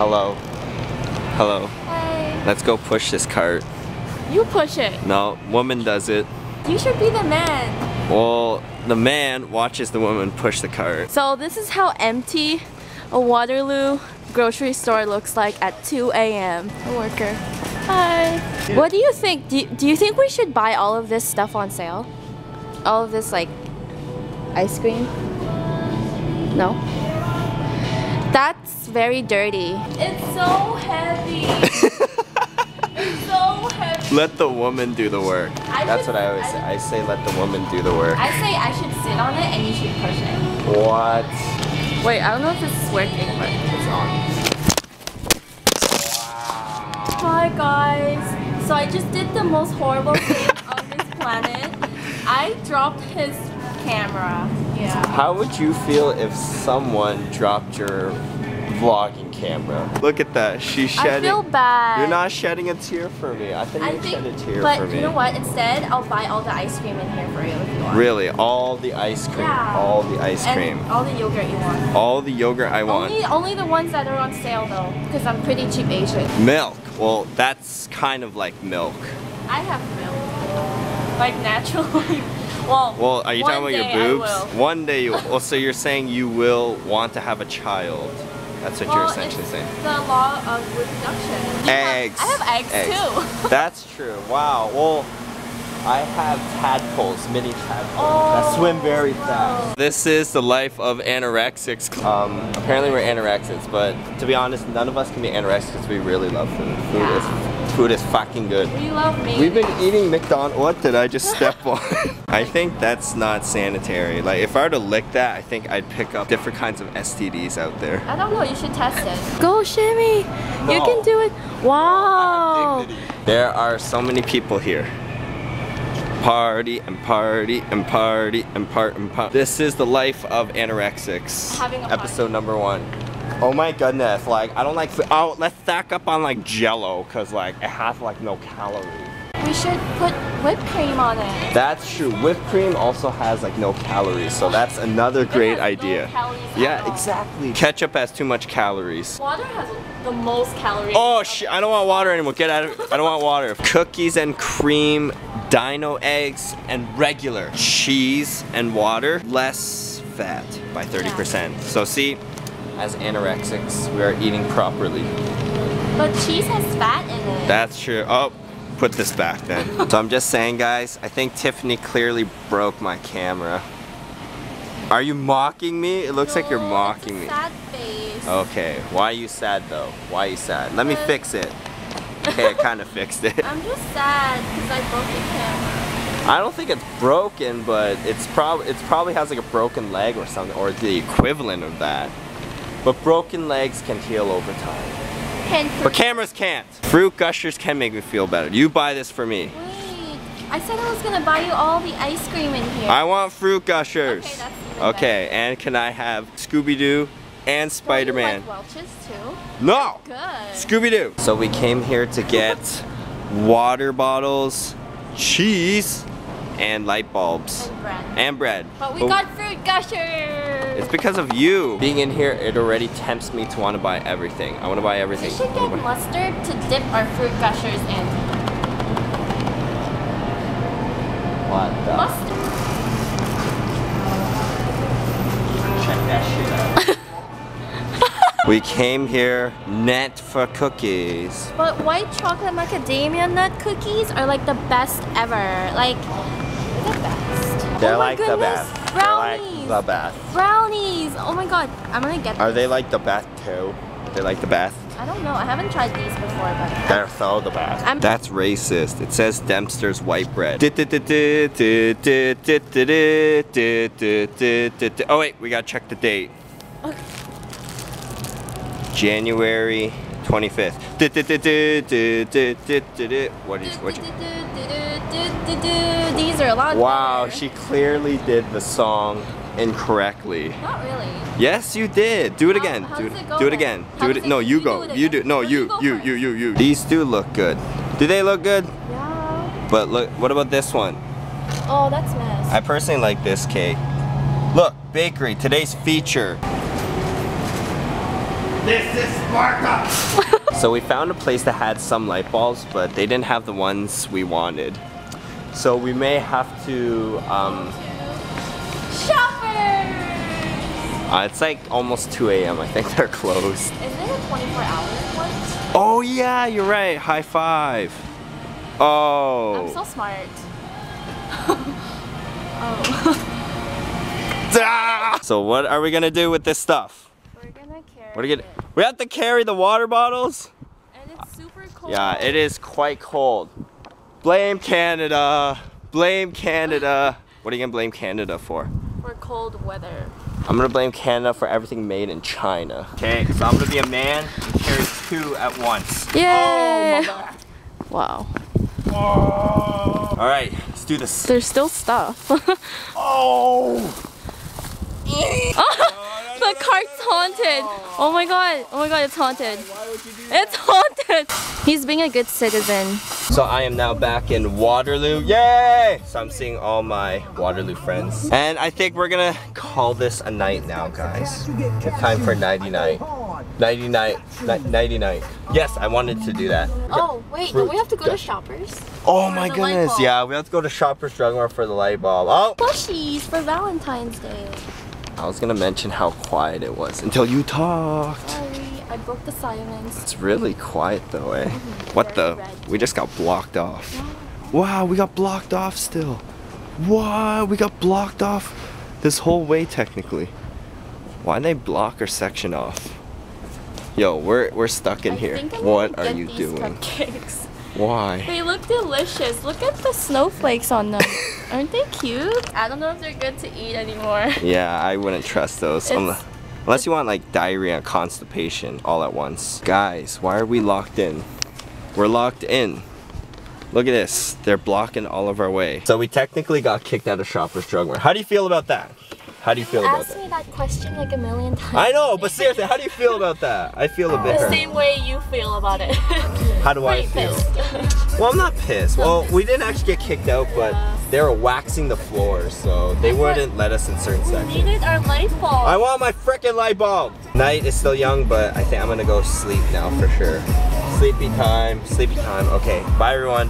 Hello. Hello. Hi. Let's go push this cart. You push it. No, woman does it. You should be the man. Well, the man watches the woman push the cart. So this is how empty a Waterloo grocery store looks like at 2 a.m. A worker. Hi. What do you think? Do you, do you think we should buy all of this stuff on sale? All of this like ice cream? No? That's very dirty. It's so heavy. it's so heavy. Let the woman do the work. I That's should- what I always say. I say let the woman do the work. I say I should sit on it and you should push it. What? Wait, I don't know if this is working, but it's on. Hi guys. So I just did the most horrible thing on this planet. I dropped his camera. Yeah. How would you feel if someone dropped your vlogging camera? Look at that. She's shedding. I shedding. feel bad. You're not shedding a tear for me. I think I you think, shed a tear for me. But you know what? Instead, I'll buy all the ice cream in here for you if you want. Really, all the ice cream. Yeah. All the ice And cream. all the yogurt you want. All the yogurt I want. Only, only the ones that are on sale though, because I'm pretty cheap Asian. Milk. Well, that's kind of like milk. I have milk, like naturally. well, Well, are you talking about your boobs? One day you. Well, so you're saying you will want to have a child. That's what you're essentially saying. the law of reproduction. You have- Eggs. I have eggs, too. That's true. Wow. Well, I have tadpoles, mini tadpoles Oh, that swim very wow. fast. This is the life of anorexics. Um, apparently we're anorexics, but to be honest, none of us can be anorexics because we really love food. Food Yeah. is food is fucking good. We love me. We've been eating McDonald's. What did I just step on? I think that's not sanitary. Like, if I were to lick that, I think I'd pick up different kinds of STDs out there. I don't know. You should test it. Go shimmy. You can do it. Wow. There are so many people here. Party and party and party and part and part. This is the life of anorexics. Having a party. Episode number one. Oh my goodness, like I don't like food. Oh, let's stack up on like jello, cause like it has like no calories. We should put whipped cream on it. That's true. Whipped cream also has like no calories, so that's another great no idea. calories yeah, exactly. Ketchup has too much calories. Water has the most calories. Oh shit, I don't want water anymore. Get out of I don't want water. Cookies and cream, dino eggs, and regular cheese and water. Less fat by 30%. So see, as anorexics, we are eating properly. But cheese has fat in it. That's true. Oh, put this back then. so I'm just saying guys, I think Tiffany clearly broke my camera. Are you mocking me? It looks like you're mocking it's a me. Sad face. Okay, why are you sad though? Why are you sad? Let me fix it. Okay, I kind of fixed it. I'm just sad because I broke the camera. I don't think it's broken, but it's probably it's probably has like a broken leg or something, or the equivalent of that. But broken legs can heal over time. Can But cameras can't. Fruit gushers can make me feel better. You buy this for me. Wait, I said I was gonna buy you all the ice cream in here. I want fruit gushers. Okay, that's Okay, and can I have Scooby Doo and Spider Man? Like Welch's too? No! Good. Scooby Doo! So we came here to get water bottles, cheese, and light bulbs. And bread. And bread. But we oh. got fruit gushers. It's because of you. Being in here, it already tempts me to want to buy everything. I want to buy everything. we should get mustard to dip our fruit gushers in. What the? Mustard. Check that shit out. we came here net for cookies. But white chocolate macadamia nut cookies are like the best ever. Like, they're the best. They're oh my like the goodness. best. They're like Brownies. the best. Brownies. Oh my god. I'm gonna get Are these. they like the best too? Are they like the best? I don't know. I haven't tried these before, but They're so the best. I'm- That's racist. It says Dempster's white bread. Oh wait, we gotta check the date. Okay. January 25th. What is what? These are a lot. Wow, better. she clearly did the song incorrectly. Not really. Yes, you did. Do it How- again. how Do it. do it again. How Do it. it- No, you you go. do You do. No, you. you go You. first. You. You. You. These do look good. Do they look good? Yeah. But look. What about this one? Oh, that's mess. I personally like this cake. Look, bakery. Today's feature. This is Sparta! so we found a place that had some light bulbs, but they didn't have the ones we wanted. So we may have to, um, Shoppers! uh, it's like almost 2 a.m. I think they're closed. Is it a 24 hour one? Oh yeah, you're right. High five. Oh. I'm so smart. oh. Ah! So what are we gonna do with this stuff? We're gonna carry What are gonna? it. We have to carry the water bottles. And it's super cold. Yeah, it is quite cold. Blame Canada. Blame Canada. What are you gonna blame Canada for? For cold weather. I'm gonna blame Canada for everything made in China. Okay, so I'm gonna be a man and carry two at once. Yay! Oh, oh wow. All right, let's do this. There's still stuff. Oh! the cart's oh, haunted. Oh my god. Oh my god, it's haunted. It's haunted. He's being a good citizen. So I am now back in Waterloo. Yay! So I'm seeing all my Waterloo friends. And I think we're gonna call this a night now, guys. It's time for nighty night. Nighty night. Ni- Nighty night. Yes, I wanted to do that. Oh, wait, Fruit. don't we have to go to shoppers? Oh my goodness. Yeah, we have to go to Shoppers Drug Mart for the light bulb. Oh! Plushies for Valentine's Day. I was gonna mention how quiet it was until you talked. Sorry, I broke the silence. It's really quiet though, eh? What Very the? red. We just got blocked off. Wow, we got blocked off still. What? We got blocked off this whole way technically. Why'd they block our section off? Yo, we're we're stuck in I here. What are you doing? Cupcakes. Why? They look delicious. Look at the snowflakes on them. Aren't they cute? I don't know if they're good to eat anymore. Yeah, I wouldn't trust those. It's- Unless, you want like diarrhea and constipation all at once. Guys, why are we locked in? We're locked in. Look at this. They're blocking all of our way. So we technically got kicked out of Shoppers Drug Mart. How do you feel about that? How do you feel about Ask that? me that question like a million times. I know, but seriously, how do you feel about that? I feel a bit the hurt. same way you feel about it. How do I feel? pissed. Well, I'm not pissed. Well, we didn't actually get kicked out, but they were waxing the floor, so they wouldn't let us in certain sections. Needed our light bulb. I want my freaking light bulb. Night is still young, but I think I'm gonna go sleep now for sure. Sleepy time, sleepy time. Okay, bye everyone.